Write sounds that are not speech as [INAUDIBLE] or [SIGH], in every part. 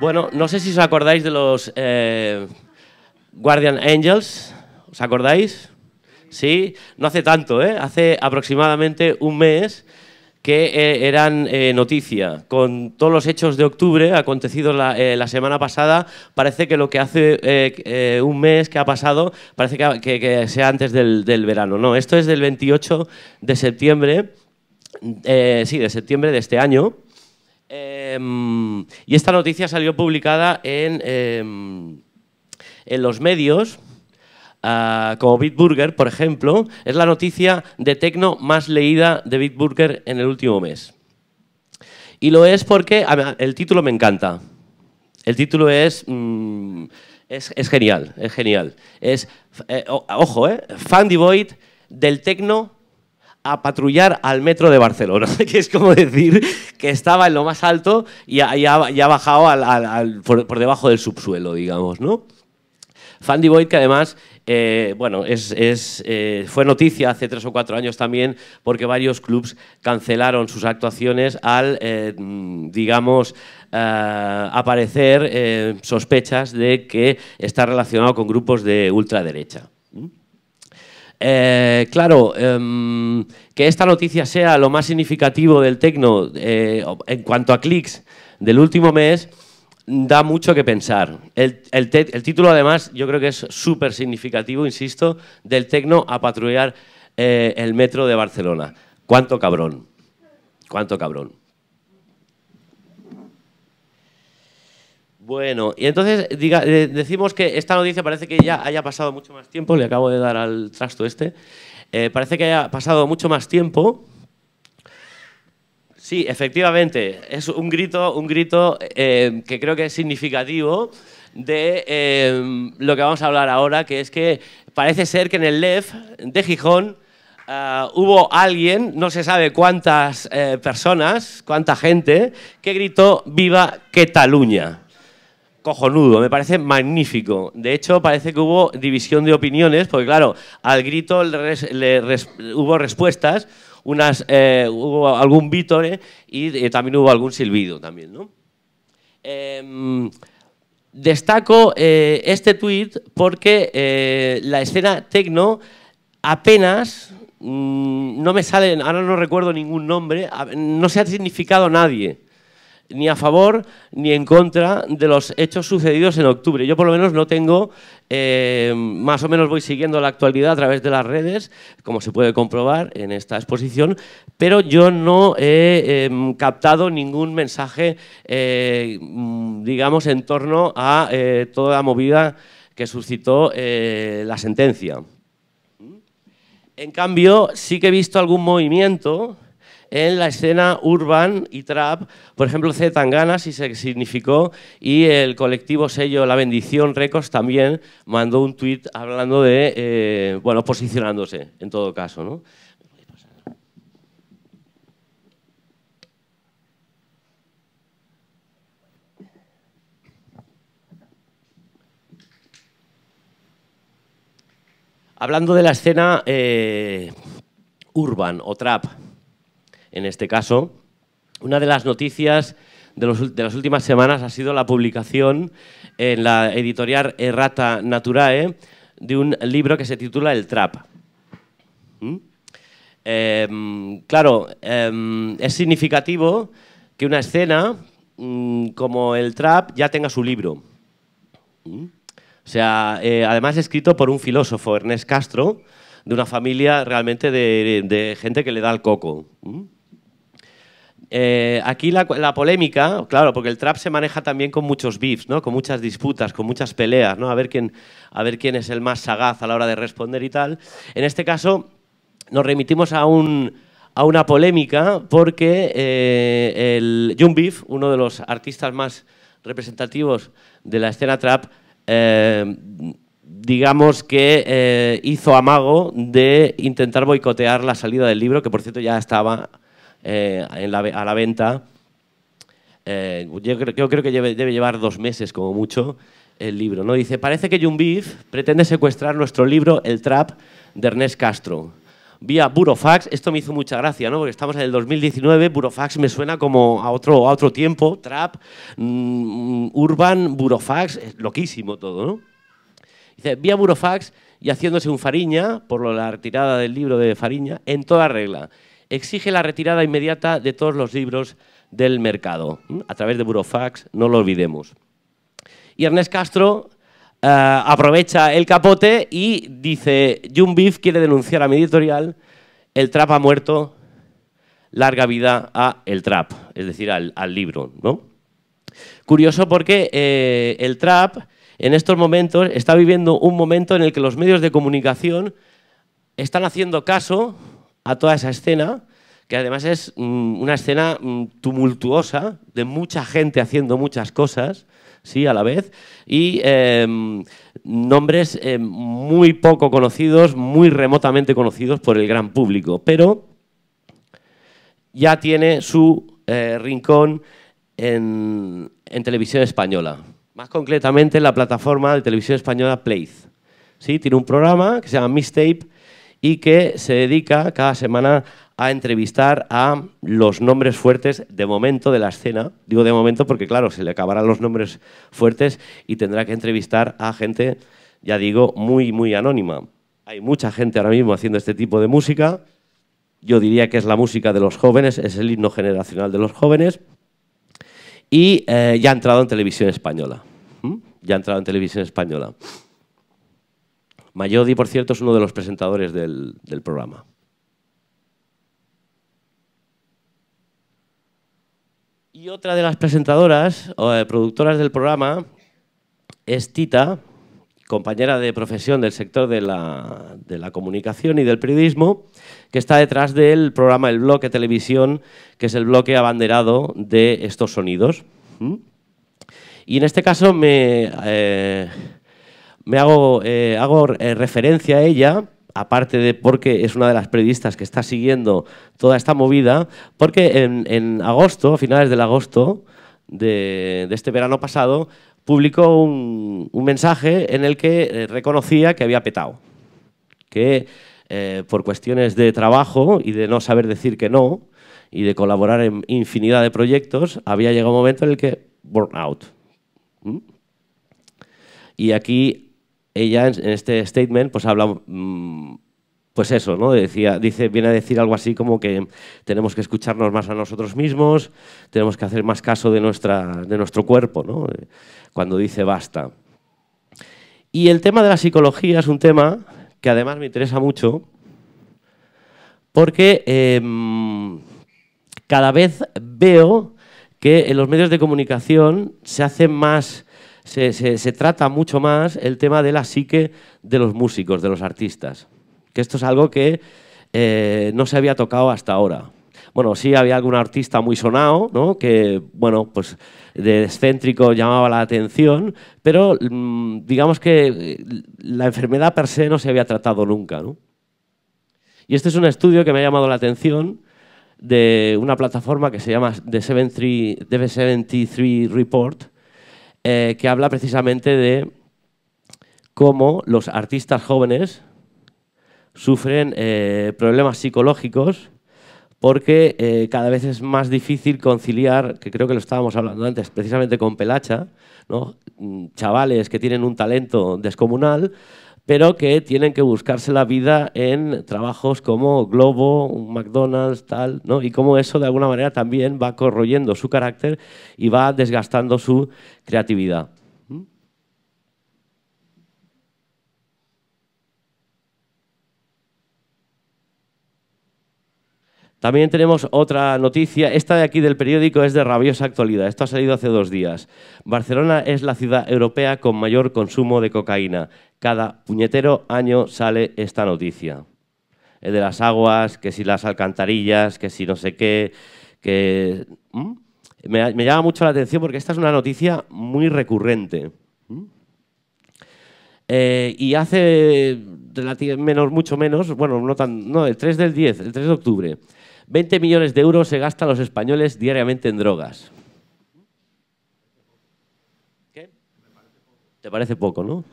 Bueno, no sé si os acordáis de los eh, Guardian Angels. ¿Os acordáis? Sí, no hace tanto, ¿eh? Hace aproximadamente un mes que eh, eran eh, noticia. Con todos los hechos de octubre acontecidos la, eh, la semana pasada, parece que lo que hace eh, un mes que ha pasado, parece que, que- que sea antes del, del verano. No, esto es del 28 de septiembre, sí, de septiembre de este año. Em, y esta noticia salió publicada en, em, en los medios, ah, como Bitburger, por ejemplo. Es la noticia de tecno más leída de Bitburger en el último mes. Y lo es porque el título me encanta. El título es, mm, es, genial, es genial. Es, eh, ojo, eh, Fan Devoid del tecno a patrullar al metro de Barcelona, [LAUGHS] que es como decir que estaba en lo más alto y ha, ha- bajado al- al- por debajo del subsuelo, digamos, ¿no? Fandy Boyd, que además, eh, bueno, eh, fue noticia hace tres o cuatro años también porque varios clubs cancelaron sus actuaciones al, eh, mm, digamos, aparecer sospechas de que está relacionado con grupos de ultraderecha. Eh, claro, em, que esta noticia sea lo más significativo del tecno en cuanto a clics del último mes da mucho que pensar. El, el el título, además, yo creo que es súper significativo, insisto, del tecno a patrullar eh, el metro de Barcelona. ¿Cuánto cabrón? ¿Cuánto cabrón? Bueno, y entonces diga- decimos que esta noticia parece que ya haya pasado mucho más tiempo, le acabo de dar al trasto este, Eh, parece que haya pasado mucho más tiempo. Sí, efectivamente, es un grito, un grito eh, que creo que es significativo de eh, lo que vamos a hablar ahora, que es que parece ser que en el LEF de Gijón ah, hubo alguien, no se sabe cuántas eh, personas, cuánta gente, que gritó ¡Viva Cataluña! cojonudo, me parece magnífico. De hecho, parece que hubo división de opiniones, porque claro, al grito le res- le res- hubo respuestas, unas, eh, hubo algún vítore y eh, también hubo algún silbido también, ¿no? Em, destaco eh, este tuit porque eh, la escena tecno apenas, mm, no me sale, ahora no recuerdo ningún nombre, no se ha significado nadie ni a favor ni en contra de los hechos sucedidos en octubre. Yo por lo menos no tengo, eh, más o menos voy siguiendo la actualidad a través de las redes, como se puede comprobar en esta exposición, pero yo no he em, captado ningún mensaje, eh, digamos, en torno a eh, toda la movida que suscitó la sentencia. En cambio, sí que he visto algún movimiento en la escena urban y trap, por ejemplo, C. Tangana sí se significó y el colectivo sello La Bendición Records también mandó un tuit hablando de, eh, bueno, posicionándose en todo caso, ¿no? Hablando de la escena eh, urban o trap, en este caso, una de las noticias de, las últimas semanas ha sido la publicación en la editorial Errata Naturae de un libro que se titula El Trap. ¿Mm? Em, claro, em, es significativo que una escena mm, como el trap ya tenga su libro. ¿Mm? O sea, eh, además escrito por un filósofo, Ernest Castro, de una familia realmente de, de gente que le da el coco. ¿Mm? Eh, aquí la, polémica, claro, porque el trap se maneja también con muchos beefs, ¿no? con muchas disputas, con muchas peleas, ¿no? a, ver quién, a ver quién es el más sagaz a la hora de responder y tal. En este caso, nos remitimos a, un, a una polémica porque eh, el Young Beef, uno de los artistas más representativos de la escena trap, eh, digamos que eh, hizo amago de intentar boicotear la salida del libro, que por cierto ya estaba eh, a la venta. Eh, yo, creo, que debe llevar dos meses como mucho el libro. ¿no? Dice, parece que Beef pretende secuestrar nuestro libro El Trap de Ernest Castro. Vía Burofax, esto me hizo mucha gracia, ¿no? porque estamos en el 2019, Burofax me suena como a otro, a otro tiempo, Trap, mm, Urban, Burofax, loquísimo todo. ¿no? Dice, vía Burofax y haciéndose un Fariña, por la retirada del libro de Fariña, en toda regla. Exige la retirada inmediata de todos los libros del mercado, a través de Burofax, no lo olvidemos. Y Ernest Castro eh, aprovecha el capote y dice, Jun Beef quiere denunciar a mi editorial, el trap ha muerto, larga vida a el trap, es decir, al, libro. ¿no? Curioso porque eh, el trap en estos momentos está viviendo un momento en el que los medios de comunicación están haciendo caso a toda esa escena, que además es mm, una escena mm, tumultuosa, de mucha gente haciendo muchas cosas, sí, a la vez, y em, nombres em, muy poco conocidos, muy remotamente conocidos por el gran público, pero ya tiene su eh, rincón en, en televisión española más concretamente en la plataforma de televisión española Place. ¿Sí? Tiene un programa que se llama Mistape y que se dedica cada semana a entrevistar a los nombres fuertes de momento de la escena. Digo de momento porque, claro, se le acabarán los nombres fuertes y tendrá que entrevistar a gente, ya digo, muy, muy anónima. Hay mucha gente ahora mismo haciendo este tipo de música. Yo diría que es la música de los jóvenes, es el himno generacional de los jóvenes. Y eh, ya ha entrado en televisión española ya ha entrado en televisión española. Mayodi, por cierto, es uno de los presentadores del, programa. Y otra de las presentadoras o eh, productoras del programa es Tita, compañera de profesión del sector de la, comunicación y del periodismo, que está detrás del programa El Bloque Televisión, que es el bloque abanderado de estos sonidos. Y en este caso me, eh, me hago, eh, hago eh, referencia a ella, aparte de porque es una de las periodistas que está siguiendo toda esta movida, porque en, agosto, a finales del agosto de, este verano pasado, publicó un, mensaje en el que reconocía que había petado, que por cuestiones de trabajo y de no saber decir que no, y de colaborar en infinidad de proyectos, había llegado un momento en el que burnout, ¿Mm? Y aquí ella en este statement pues habla mm, pues eso, ¿no? Decía, dice, viene a decir algo así como que tenemos que escucharnos más a nosotros mismos, tenemos que hacer más caso de, nuestra, de nuestro cuerpo, ¿no? cuando dice basta. Y el tema de la psicología es un tema que además me interesa mucho porque em, cada vez veo que en los medios de comunicación se hace más, se, trata mucho más el tema de la psique de los músicos, de los artistas. Que esto es algo que eh, no se había tocado hasta ahora. Bueno, sí había algún artista muy sonado, ¿no? que, bueno, pues de excéntrico llamaba la atención, pero mm, digamos que la enfermedad per se no se había tratado nunca. Y este es un estudio que me ha llamado la atención, de una plataforma que se llama The 73 Report, eh, que habla precisamente de cómo los artistas jóvenes sufren eh, problemas psicológicos porque eh, cada vez es más difícil conciliar, que creo que lo estábamos hablando antes, precisamente con Pelacha, ¿no? Mm, chavales que tienen un talento descomunal, pero que tienen que buscarse la vida en trabajos como Globo, McDonald's, tal, ¿no? Y cómo eso de alguna manera también va corroyendo su carácter y va desgastando su creatividad. También tenemos otra noticia. Esta de aquí del periódico es de rabiosa actualidad. Esto ha salido hace dos días. Barcelona es la ciudad europea con mayor consumo de cocaína. Cada puñetero año sale esta noticia. El de las aguas, que si las alcantarillas, que si no sé qué. Que... Me, llama mucho la atención porque esta es una noticia muy recurrente. Eh, y hace menos, mucho menos, bueno, no tan, no, el 3 del 10, el 3 de octubre, 20 millones de euros se gastan los españoles diariamente en drogas. ¿Qué? ¿Te parece poco, no?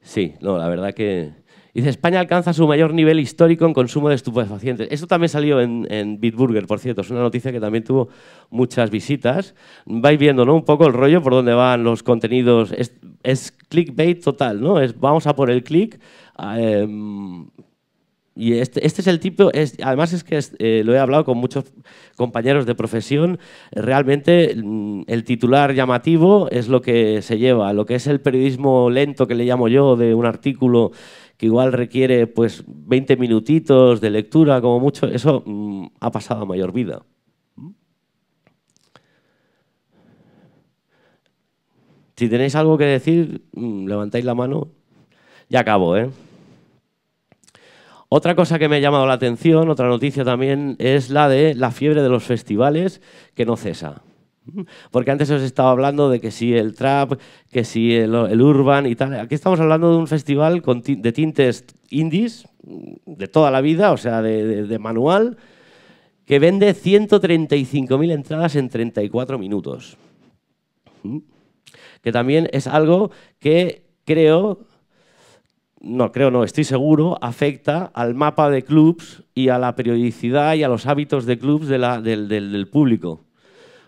Sí, no, la verdad que... Dice, España alcanza su mayor nivel histórico en consumo de estupefacientes. Esto también salió en, Bitburger, por cierto. Es una noticia que también tuvo muchas visitas. Vais viendo ¿no? un poco el rollo por dónde van los contenidos. Es, clickbait total, ¿no? Es, vamos a por el click. Em, y este, este, es el tipo, es, además es que eh, lo he hablado con muchos compañeros de profesión, realmente mm, el titular llamativo es lo que se lleva, lo que es el periodismo lento que le llamo yo de un artículo que igual requiere pues 20 minutitos de lectura como mucho, eso mm, ha pasado a mayor vida. Si tenéis algo que decir, mm, levantáis la mano. Ya acabo, ¿eh? Otra cosa que me ha llamado la atención, otra noticia también, es la de la fiebre de los festivales que no cesa. Porque antes os estaba hablando de que si el trap, que si el, urban y tal. Aquí estamos hablando de un festival de tintes indies de toda la vida, o sea, de, manual, que vende 135.000 entradas en 34 minutos. Que también es algo que creo no creo, no, estoy seguro, afecta al mapa de clubs y a la periodicidad y a los hábitos de clubs del, público.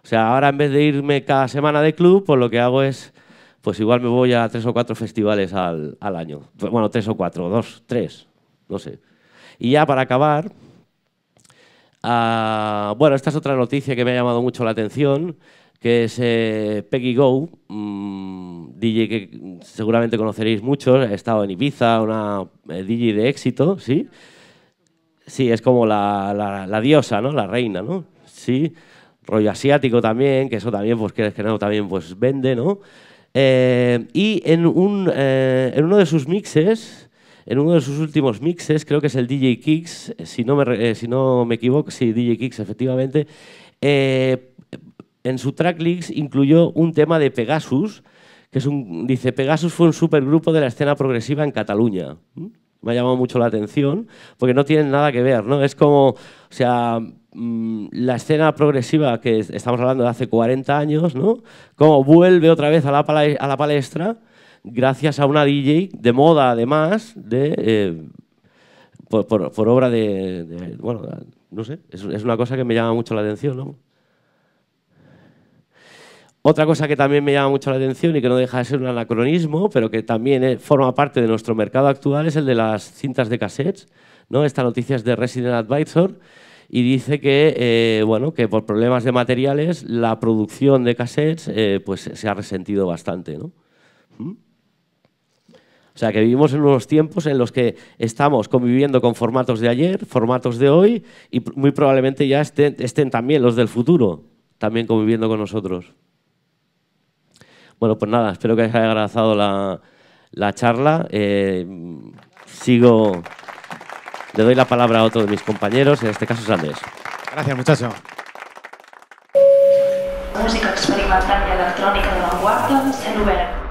O sea, ahora en vez de irme cada semana de club, pues lo que hago es, pues igual me voy a tres o cuatro festivales al, año. Bueno, tres o cuatro, dos, tres, no sé. Y ya para acabar, ah, bueno, esta es otra noticia que me ha llamado mucho la atención que es eh, Peggy Go, mm, DJ que seguramente conoceréis mucho, ha estado en Ibiza, una eh, DJ de éxito, ¿sí? Sí, es como la, diosa, ¿no? La reina, ¿no? Sí, rollo asiático también, que eso también, pues que no, también pues vende, ¿no? Eh, y en, un, en uno de sus mixes, en uno de sus últimos mixes, creo que es el DJ Kicks, si no me, si no me equivoco, sí, DJ Kicks, efectivamente, en su tracklist incluyó un tema de Pegasus, que es un, dice, Pegasus fue un supergrupo de la escena progresiva en Cataluña. ¿Mm? Me ha llamado mucho la atención, porque no tienen nada que ver, ¿no? Es como, o sea, mm, la escena progresiva que estamos hablando de hace 40 años, ¿no? Como vuelve otra vez a la, a la palestra gracias a una DJ de moda, además, de, eh, por, obra de, bueno, no sé, es, es una cosa que me llama mucho la atención, ¿no? Otra cosa que también me llama mucho la atención y que no deja de ser un anacronismo, pero que también eh, forma parte de nuestro mercado actual, es el de las cintas de cassettes. ¿no? Esta noticia es de Resident Advisor y dice que, eh, bueno, que por problemas de materiales la producción de cassettes eh, pues, se ha resentido bastante. ¿Mm? O sea, que vivimos en unos tiempos en los que estamos conviviendo con formatos de ayer, formatos de hoy y muy probablemente ya estén también los del futuro, también conviviendo con nosotros. Bueno, pues nada, espero que os haya agradado la, charla. Eh, sigo, le doy la palabra a otro de mis compañeros, en este caso es Andrés. Gracias, muchacho. Música experimental y electrónica de vanguardia, Senubera.